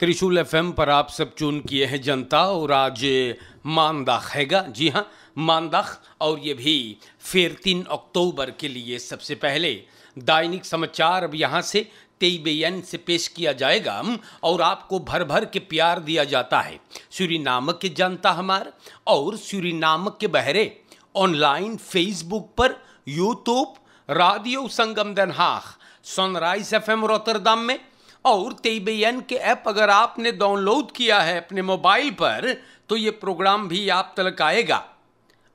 त्रिशूल एफ़एम पर आप सब चुन किए हैं जनता और आज मानदाख हैगा। जी हाँ मानदाख। और ये भी फिर तीन अक्टूबर के लिए सबसे पहले। दैनिक समाचार अब यहाँ से तेईबेन से पेश किया जाएगा। और आपको भर भर के प्यार दिया जाता है। सूरी नामक के जनता हमार और सूरी नामक के बहरे। ऑनलाइन फेसबुक पर, यूट्यूब रेडियो संगम दन हाख। सनराइज एफ़ एम रोतरदाम में और तेईबेन के ऐप अगर आपने डाउनलोड किया है अपने मोबाइल पर तो ये प्रोग्राम भी आप तक आएगा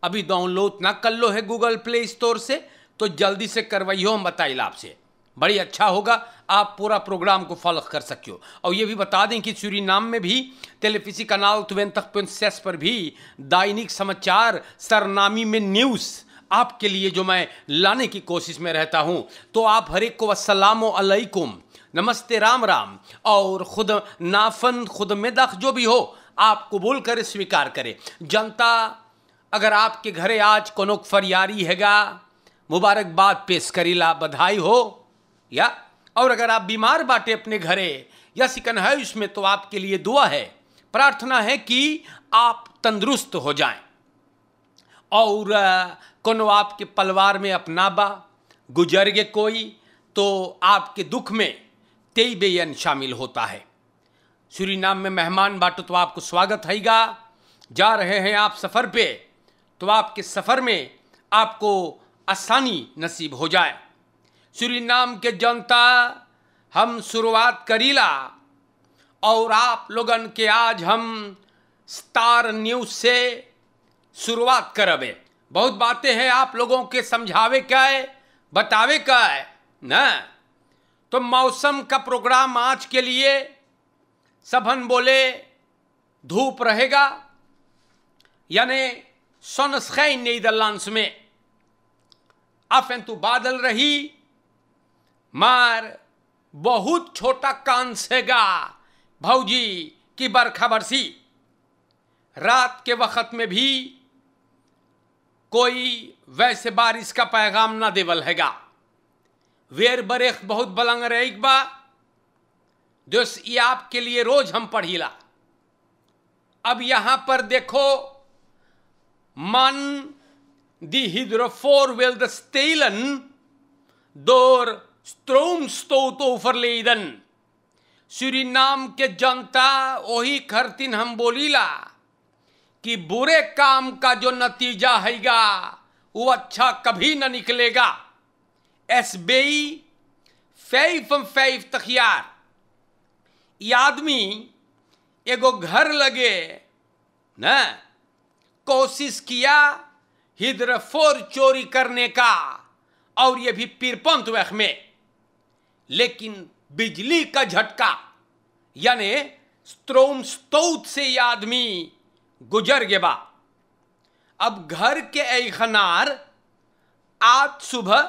अभी डाउनलोड ना कर लो है गूगल प्ले स्टोर से तो जल्दी से करवाइयो हम बताइल आपसे। बड़ी अच्छा होगा, आप पूरा प्रोग्राम को फॉलो कर सकते हो और ये भी बता दें कि सूरी नाम में भी टेलीविजी कनाल तक प्रिंसेस पर भी दैनिक समाचार, सरनामी में न्यूज़ आपके लिए जो मैं लाने की कोशिश में रहता हूँ। तो आप हर एक को असलाम अलैकुम। नमस्ते, राम राम। और खुद नाफन, खुद में दख जो भी हो आप कबूल करे स्वीकार करें। जनता, अगर आपके घरे आज कोनो फरियारी हैगा, मुबारकबाद पेश करीला बधाई हो, या? और अगर आप बीमार बाटे अपने घरे, या सिकन है उसमें तो आपके लिए दुआ है। प्रार्थना है कि आप तंदुरुस्त हो जाएँ। और कोनो आपके पलवार में अपना बा गुजर गए कोई तो आपके दुख में तेई बेयन शामिल होता है। सूरी नाम में मेहमान बाटो तो आपको स्वागत हैगा। जा रहे हैं आप सफ़र पे तो आपके सफ़र में आपको आसानी नसीब हो जाए। सूरीनाम के जनता, हम शुरुआत करीला। और आप लोगन के आज हम स्टार न्यूज़ से शुरुआत करबे। बहुत बातें हैं आप लोगों के समझावे का है बतावे का है न? तो मौसम का प्रोग्राम आज के लिए सभन बोले, धूप रहेगा, यानी सोनस्खै नीदरलैंड्स में अफेंतु बादल रही, मार बहुत छोटा कांस हैगा भौजी की बरखा बरसी रात के वक्त में भी कोई वैसे बारिश का पैगाम ना देवल हैगा। वेर बरेख बहुत बलंग रहेगा बा दोस्त ये आपके लिए रोज हम पढ़ीला। अब यहाँ पर देखो, मन दी हिद्रोफोर वेल द स्टेलन दौर स्ट्रोम स्तो फरलेदन सूरीनाम के जनता वही खरतिन हम बोलीला, कि बुरे काम का जो नतीजा हैगा, वो अच्छा कभी न निकलेगा। फैफ फैफ तखियार ये आदमी एगो घर लगे न कोशिश किया हिद्रफोर चोरी करने का और ये भी पीरपंत वह में लेकिन बिजली का झटका यानी स्त्रोम स्तौत से ये आदमी गुजर गया अब घर के ऐखनार आज सुबह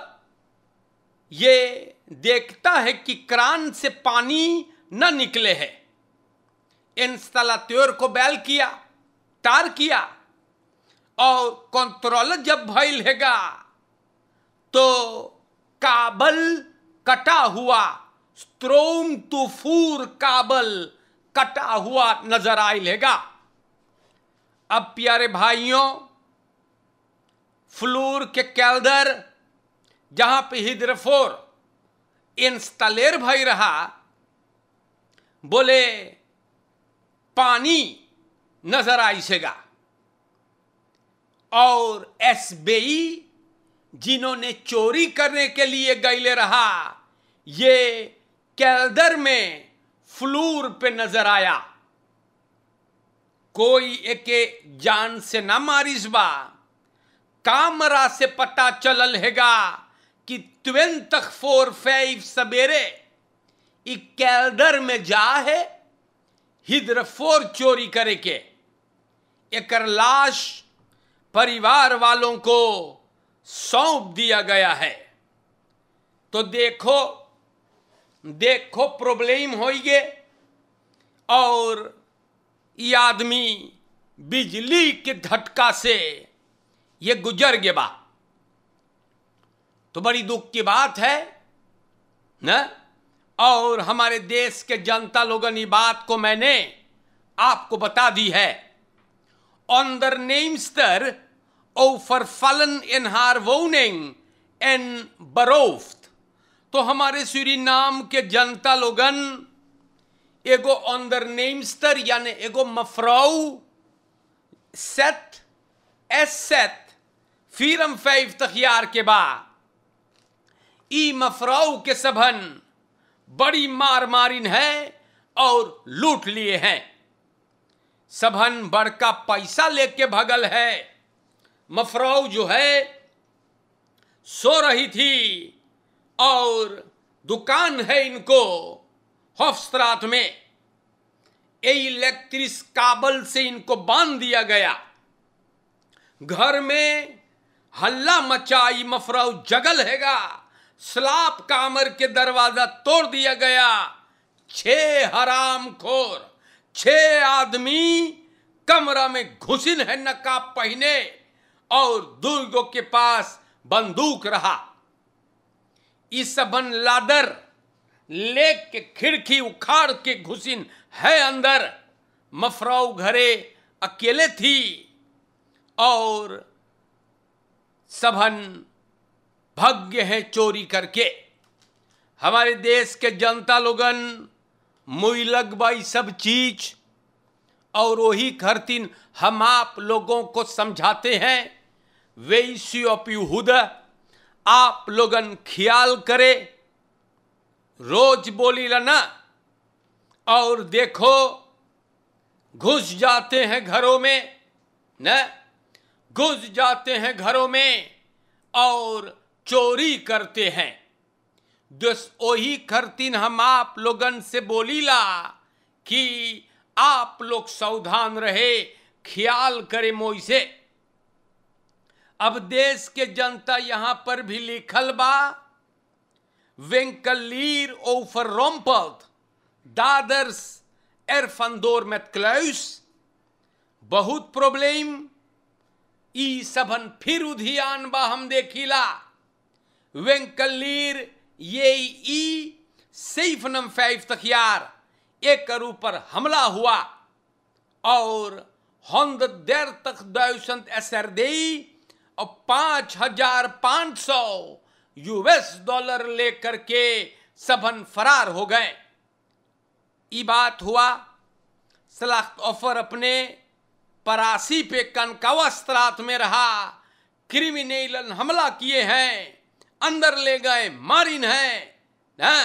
ये देखता है कि क्रान से पानी न निकले है। इंस्टॉलात्योर को बैल किया, तार किया, और कंट्रोल जब भइल हैगा तो काबल कटा हुआ, स्त्रोम तुफूर काबल कटा हुआ नज़र आयल अब प्यारे भाइयों, फ्लूर के कैलदर जहाँ पे हिद्रफोर इंस्टॉलेर भाई रहा, बोले, पानी नज़र आइसेगा। और एसबीई जिन्होंने चोरी करने के लिए गैले रहा, ये कैलदर में फ्लूर पे नज़र आया। कोई एक जान से ना मारिस बा कामरा से पता चलल हैगा कि तक फोर फाइव सवेरे इ कैलदर में जा है हिद्रफोर चोरी करे के। एक लाश परिवार वालों को सौंप दिया गया है। तो देखो देखो प्रॉब्लम हो गए और ये आदमी बिजली के झटका से ये गुजर गया बा तो बड़ी दुख की बात है, न? और हमारे देश के जनता लोगन ये बात को मैंने आपको बता दी है। Onder neemster over vallen in haar woning en beroofd तो हमारे सूरीनाम के जनता लोगन, एगो onderneemster यानी एगो मफराउ सेट एस सेट 54 jaar के बाद ई मफराउ के सबन बड़ी मार मारिन है और लूट लिए हैं। सबन बड़का पैसा लेके भगल है। मफराउ जो है, सो रही थी और दुकान है इनको हफ्सरात में। इलेक्ट्रिक काबल से इनको बाँध दिया गया। घर में हल्ला मचाई मफराउ जगल हैगा। स्लाप कामर के दरवाज़ा तोड़ दिया गया। छह हराम खोर, छह आदमी कमरा में घुसिन है नकाब पहने और दुर्गो के पास बंदूक रहा। इस बन लादर लेक के खिड़की उखाड़ के घुसिन है अंदर। मफराऊ घरे अकेले थी और सबन भाग्य है चोरी करके। हमारे देश के जनता लोगन, मुई लगबाई सब चीज़, और वही खरतीन हम आप लोगों को समझाते हैं वैसी ऑप्यूहुद आप लोगन ख्याल करे, रोज बोली ना और देखो, घुस जाते हैं घरों में, न, घुस जाते हैं घरों में, और चोरी करते हैं। दस वही करतीन हम आप लोगन से बोलीला कि आप लोग सावधान रहे, ख्याल करे मोई से अब देश के जनता यहाँ पर भी लिखल बा, वेंकलीर ओफर रोम्पल्ट, दादर्स एरफंदोर kluis बहुत प्रॉब्लम, ई सबन फिर उधियान बा हम देखिला। वेंकलीर ये ई सैफनम फैफ्तख यार एक ऊपर हमला हुआ। और हंद देर तक दौसंत असर दे और पाँच हज़ार पाँच सौ यूएस डॉलर लेकर के सबन फरार हो गए। ये बात हुआ, सलाख्त ऑफ़र अपने परासी पे कनकावस्त्रात में रहा क्रिमिनल हमला किए हैं। अंदर ले गए मारिन है ना?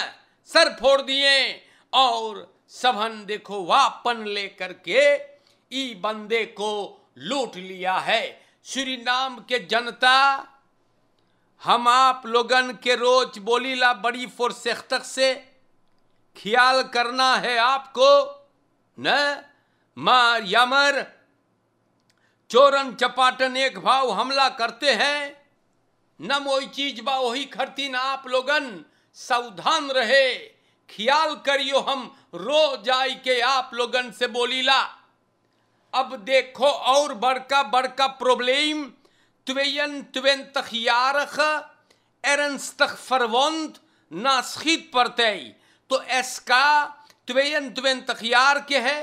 सर फोड़ दिए, और सभन देखो वापन लेकर के ई बंदे को लूट लिया है श्री नाम के जनता, हम आप लोगन के रोज बोली बोलीला बड़ी फोरसेख्तक से, ख्याल करना है आपको, न मार यमर, चोरन चपाटन एक भाव हमला करते हैं न मोई चीज़ बा वही खरतीन आप लोगन। सावधान रहे, ख्याल करियो हम, रो जाई के आप लोगन से बोलीला। अब देखो और बड़का बड़का प्रॉब्लम त्वेयन त्वेन तखियारख एरनस्तख फरवंत नासखीत पड़ते तो इसका त्वेयन त्वेन तखियार के है,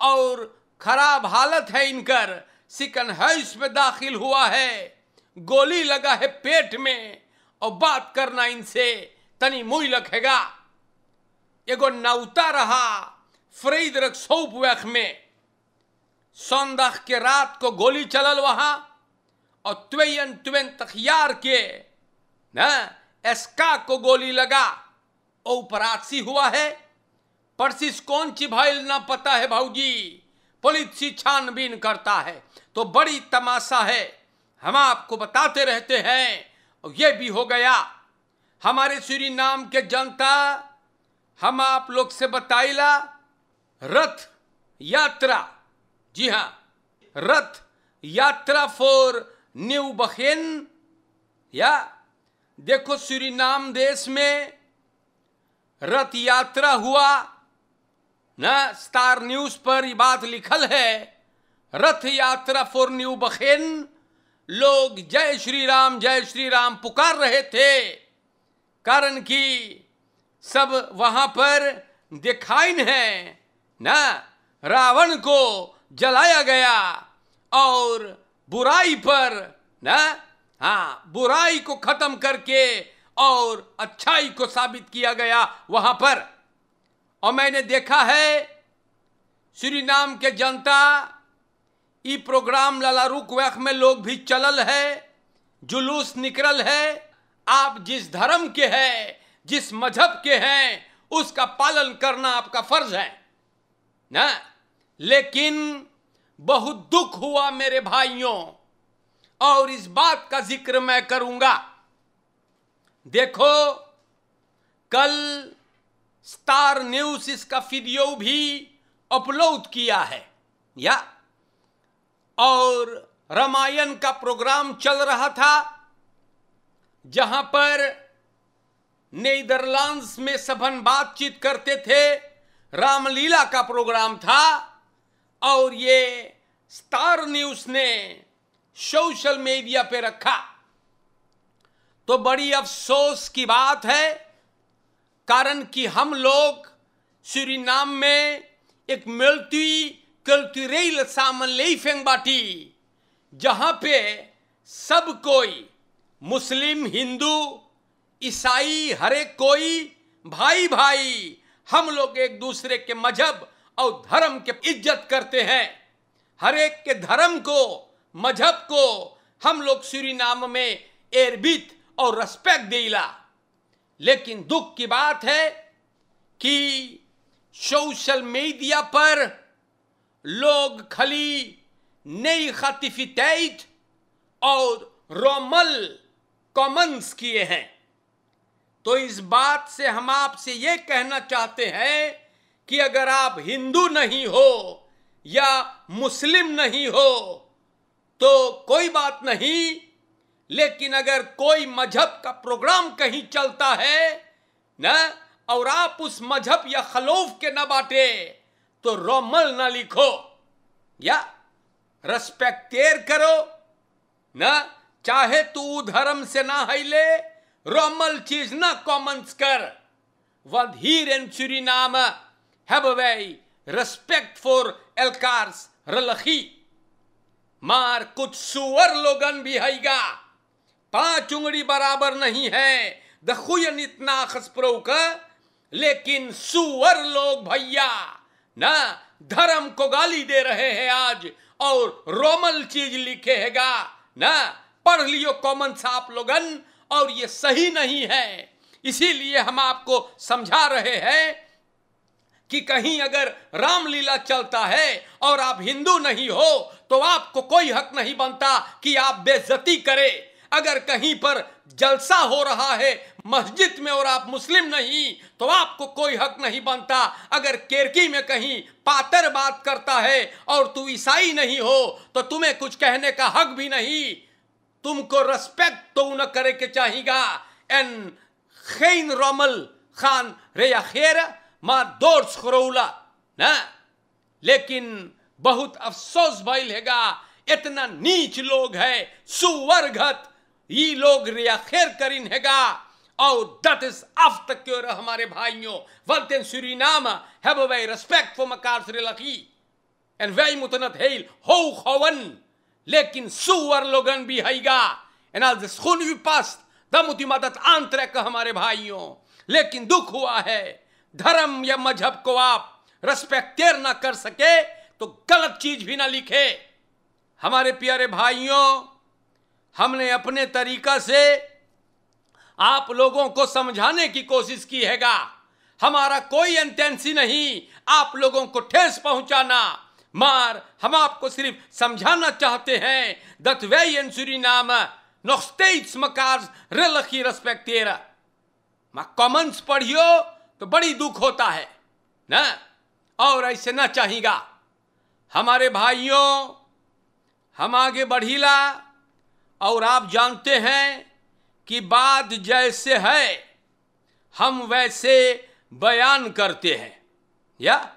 और खराब हालत है इनकर। सिकन हाउस में दाखिल हुआ है। गोली लगा है पेट में, और बात करना इनसे, तनी मुई लखेगा एगो नौता रहा, फरीद रक्सौप वख में। सौंदख के रात को गोली चलल वहाँ, और त्वेन त्वेन तखियार के, न, एस्का को गोली लगा। और उपरासी हुआ है, परसिस कौन ची भइल ना पता है भाऊजी, पुलिस छानबीन करता है तो बड़ी तमाशा है। हम आपको बताते रहते हैं। और ये भी हो गया, हमारे श्री नाम के जनता, हम आप लोग से बताइला, रथ यात्रा। जी हाँ रथ यात्रा फॉर न्यू बखेन। या देखो श्री नाम देश में रथ यात्रा हुआ, न, स्टार न्यूज़ पर ये बात लिखल है। रथ यात्रा फॉर न्यू बखेन। लोग जय श्री राम जय श्री राम पुकार रहे थे। कारण कि सब वहाँ पर दिखाई है, ना? रावण को जलाया गया और बुराई पर, ना? हाँ बुराई को खत्म करके और अच्छाई को साबित किया गया वहाँ पर। और मैंने देखा है श्री नाम के जनता ई प्रोग्राम ललारुक वैख में लोग भी चलल है, जुलूस निकल है। आप जिस धर्म के हैं, जिस मज़हब के हैं, उसका पालन करना आपका फ़र्ज़ है, ना? लेकिन बहुत दुख हुआ मेरे भाइयों, और इस बात का ज़िक्र मैं करूँगा। देखो, कल स्टार न्यूज़ इसका वीडियो भी अपलोड किया है, या? और रामायण का प्रोग्राम चल रहा था, जहाँ पर नीदरलैंड्स में सभन बातचीत करते थे। रामलीला का प्रोग्राम था और ये स्टार न्यूज़ ने सोशल मीडिया पे रखा। तो बड़ी अफसोस की बात है, कारण कि हम लोग सुरीनाम में एक मल्टी कल्चरल सामन बाटी, जहाँ पे सब कोई, मुस्लिम, हिंदू, ईसाई, हर कोई भाई भाई हम लोग एक दूसरे के मज़हब और धर्म के इज़्ज़त करते हैं। हर एक के धर्म को, मज़हब को हम लोग नाम में एरबित और रेस्पेक्ट देला लेकिन दुख की बात है कि सोशल मीडिया पर लोग खली नई खतिफितैत और रोमल कॉमन्स किए हैं। तो इस बात से हम आपसे ये कहना चाहते हैं कि अगर आप हिंदू नहीं हो या मुस्लिम नहीं हो तो कोई बात नहीं, लेकिन अगर कोई मज़हब का प्रोग्राम कहीं चलता है, ना? और आप उस मज़हब या खलौफ के न बांटे तो रोमल ना लिखो। या रेस्पेक्टेर करो। ना, चाहे तू धर्म से ना हिले रोमल चीज़ ना कॉमन्स कर। here in Suriname hebben wij respect voor elkaars religie. Maar कुछ सुअर लोगन भी हैगा। पाँच उंगली बराबर नहीं है। दखुयन इतना खसप्रो का लेकिन सुअर लोग भैया। ना धर्म को गाली दे रहे हैं आज, और रोमल चीज़ लिखे हैगा ना पढ़ लियो कॉमन सा आप लोगन, और ये सही नहीं है। इसीलिए हम आपको समझा रहे हैं कि कहीं अगर रामलीला चलता है और आप हिंदू नहीं हो तो आपको कोई हक नहीं बनता कि आप बेजती करें। अगर कहीं पर जलसा हो रहा है मस्जिद में और आप मुस्लिम नहीं तो आपको कोई हक नहीं बनता। अगर केरकी में कहीं पातर बात करता है और तू ईसाई नहीं हो तो तुम्हें कुछ कहने का हक भी नहीं। तुमको रेस्पेक्ट तो न करे के चाहिएगा। एन खैन रोमल खान रेया खेर, माँ दौड़ खरौला ना? लेकिन बहुत अफसोस भइल हैगा, इतना नीच लोग है, सुवर्गत ये लोग रियाखेर करीन हैगा। और दैट इज़ आफ्टर क्योर हमारे भाइयों। वर्थ इन Suriname have a very respect for मकार श्री लकी। एंड वेरी मुतनत हेल, हो खवन। लेकिन सुवर लोगन भी हैगा। एंड आज दिस खून भी पास दमुति मदद आंतरिक हमारे भाइयों। लेकिन दुख हुआ है, धर्म या मज़हब को आप रेस्पेक्टेयर ना कर सके तो गलत चीज़ भी ना लिखे। हमारे प्यारे भाइयों हमने अपने तरीका से आप लोगों को समझाने की कोशिश की हैगा। हमारा कोई इंटेंसी नहीं आप लोगों को ठेस पहुंचाना। मार, हम आपको सिर्फ़ समझाना चाहते हैं। dat wij in Suriname nog steeds mekaars religie respecteren. Maar कॉमन्स पढ़ियो तो बड़ी दुख होता है, ना? और ऐसे ना चाहेगा। हमारे भाइयों, हम आगे बढ़ीला। और आप जानते हैं कि बात जैसे है, हम वैसे बयान करते हैं। या?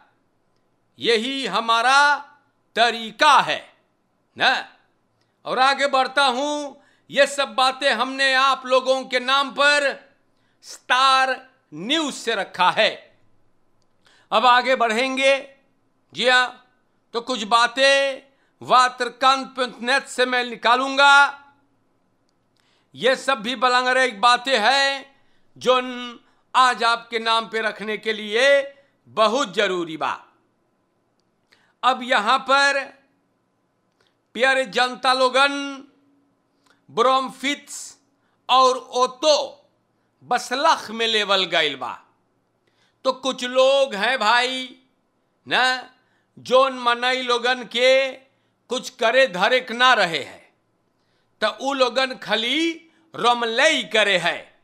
यही हमारा तरीका है, ना? और आगे बढ़ता हूँ, ये सब बातें हमने आप लोगों के नाम पर स्टार न्यूज़ से रखा है। अब आगे बढ़ेंगे। जी हाँ तो कुछ बातें वात्रकांत नेट से मैं निकालूँगा। ये सब भी बलंगरेज बातें हैं जो आज आपके नाम पे रखने के लिए बहुत ज़रूरी बा अब यहाँ पर प्यारे जनता लोगन ब्रोमफिट्स और ओतो बसलख में लेवल गईल बा। तो कुछ लोग हैं भाई, न जोन मनई लोगन के कुछ करे धरे ना रहे हैं। तो उ लोगन खली रोमलई करे है।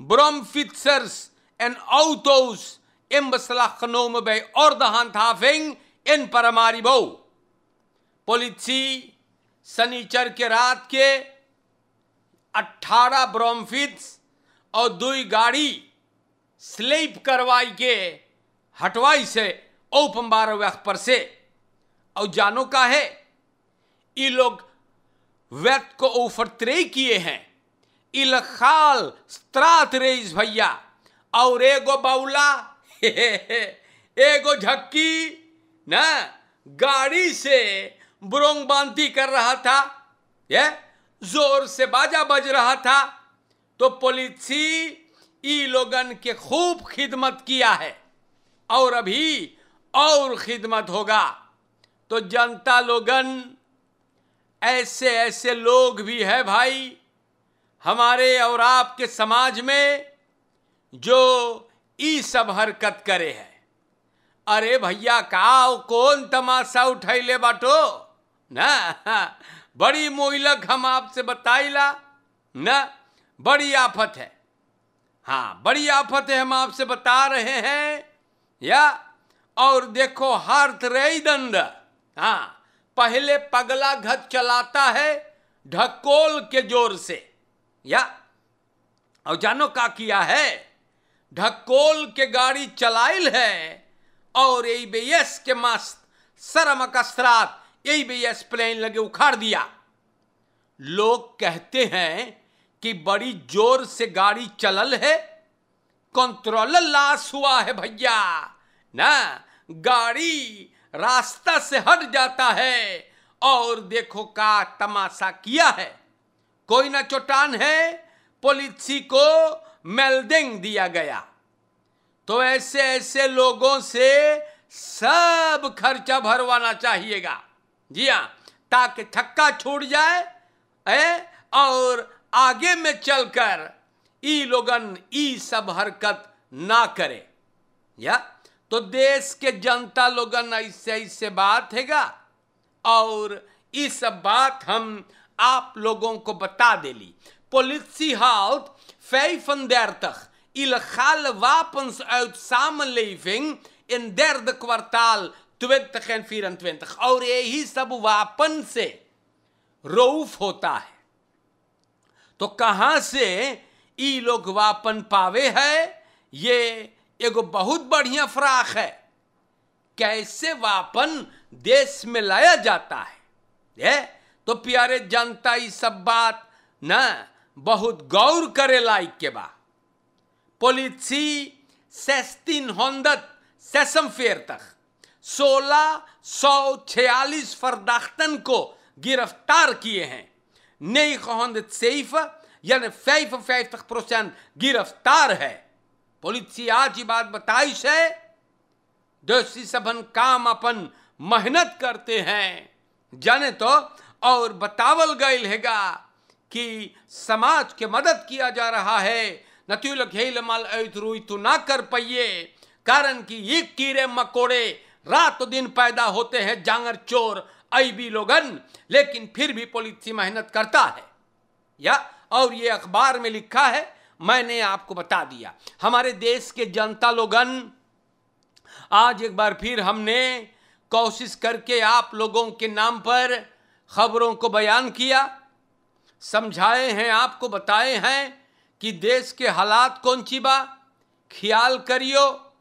ब्रोमफिट्सर्स एंड autos im beslag genomen bij ordehandhaving in Paramaribo. पुलिसी शनिचर के रात के 18 ब्रोमफिट्स और दुई गाड़ी स्लीप करवाई के हटवाई से ओपम्बार पर से। और जानो का है, ये लोग व्यक्त को ओफरत्रे किए हैं। इलखाल स्त्रात रेस भैया। और एगो बौला, एगो झक्की, ना, गाड़ी से बुरोंग बांती कर रहा था, ये, ज़ोर से बाजा बज रहा था। तो पुलिसी ई लोगन के खूब खिदमत किया है, और अभी और खिदमत होगा। तो जनता लोगन, ऐसे ऐसे लोग भी है भाई हमारे और आपके समाज में जो ई सब हरकत करे है। अरे भैया का कौन तमाशा उठैले बाटो? ना, बड़ी मोइलक हम आपसे बताइला। न, बड़ी आफत है। हाँ बड़ी आफत है हम आपसे बता रहे हैं, या? और देखो, हार्थ रही दंड। हाँ पहले पगला घत चलाता है ढकोल के ज़ोर से। या, और जानो का किया है? ढकोल के गाड़ी चलाइल है, और एस के मस्त शर्म कसरात एस प्लेन लगे उखाड़ दिया। लोग कहते हैं कि बड़ी ज़ोर से गाड़ी चलल है कंट्रोल लॉस हुआ है भैया। ना, गाड़ी रास्ता से हट जाता है, और देखो का तमाशा किया है। कोई ना चोटान है, पॉलिसी को मेल्डिंग दिया गया। तो ऐसे ऐसे लोगों से सब खर्चा भरवाना चाहिएगा। जी हाँ ताकि थक्का छूट जाए ए? और आगे में चलकर ई लोगन, ई सब हरकत ना करे। या तो देश के जनता लोगन, ऐसे ऐसे बात हैगा। और इस बात हम आप लोगों को बता देली। politie houdt 35 illegale wapens uit samenleving in derde kwartaal 2024 और यही सब वापन से रऊफ होता है। तो कहाँ से ई लोग वापन पावे है? ये एगो बहुत बढ़िया फ्राक है। कैसे वापन देश में लाया जाता है? ये तो प्यारे जनता, ये सब बात न बहुत गौर करे लायक के बा। पुलिसी सेस्तीन होंदत सेसम फेर तक। सोलह सौ छियालीस फरदाख्तन को गिरफ़्तार किए हैं। नई हंदत सेफ़, यानी फैफ फैफ तक प्रोसेंट गिरफ़्तार है। पुलिसी आज ही बात बताई से दोषी सबन काम अपन मेहनत करते हैं। जाने तो और बतावल गईल हैगा कि समाज के मदद किया जा रहा है। नतुल खेल माल तो ना कर पाइए कारण कि ये कीड़े मकोड़े रात दिन पैदा होते हैं जांगर चोर भी लोगन, लेकिन फिर भी पुलिस मेहनत करता है। या, और ये अखबार में लिखा है, मैंने आपको बता दिया। हमारे देश के जनता लोगन, आज एक बार फिर हमने कोशिश करके आप लोगों के नाम पर खबरों को बयान किया, समझाए हैं, आपको बताए हैं कि देश के हालात कौन सी बा? ख्याल करियो।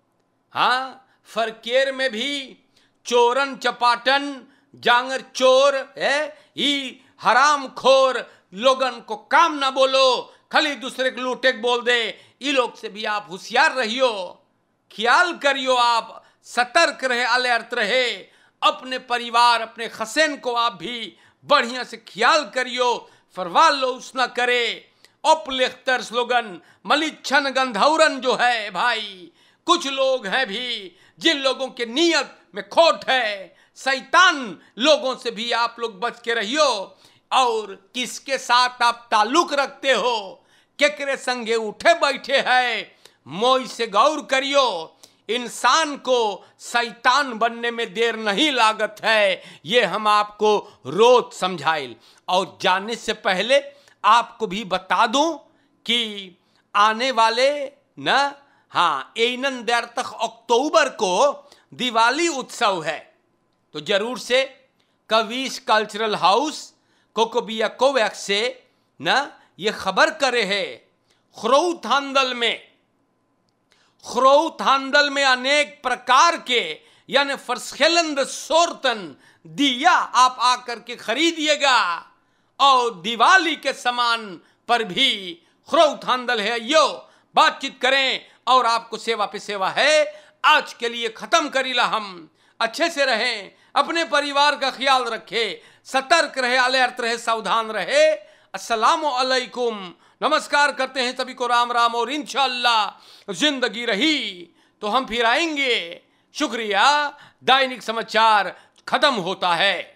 हाँ फरकेर में भी चोरन चपाटन, जांगर चोर, है? ही हराम खोर, लोगन को काम ना बोलो, खाली दूसरे के लूटे बोल दे ये लोग से भी आप होशियार रहियो। ख्याल करियो आप, सतर्क रहे, अलर्ट रहे। अपने परिवार, अपने खसेन को आप भी बढ़िया से ख्याल करियो। फरवाल लो उस न करे। अपलिख्तर स्लोगन, मलिच्छन गंधौरन जो है भाई। कुछ लोग हैं भी जिन लोगों के नियत में खोट है। शैतान लोगों से भी आप लोग बच के रहियो। और किसके साथ आप ताल्लुक रखते हो? केकरे संगे उठे बैठे है? मोई से गौर करियो। इंसान को शैतान बनने में देर नहीं लागत है। ये हम आपको रोज समझाइल और जाने से पहले आपको भी बता दूँ कि आने वाले, न? हाँ एनन देर तक अक्टूबर को दिवाली उत्सव है। तो ज़रूर से कवीश कल्चरल हाउस, कोकोबिया कोवैक्स से, न? ये खबर करे है। खरौथांदल में में अनेक प्रकार के, यानी फरसखेलंद सोरतन दिया आप आकर के खरीदिएगा। और दिवाली के सामान पर भी खरौथांदल है। यो, बातचीत करें और आपको सेवा पे सेवा है। आज के लिए खत्म करीला हम। अच्छे से रहें, अपने परिवार का ख्याल रखें, सतर्क रहे, अलर्ट रहे, सावधान रहे। अस्सलाम अलैकुम नमस्कार करते हैं सभी को राम राम और इंशाल्लाह, ज़िंदगी रही तो हम फिर आएँगे। शुक्रिया, दैनिक समाचार खत्म होता है।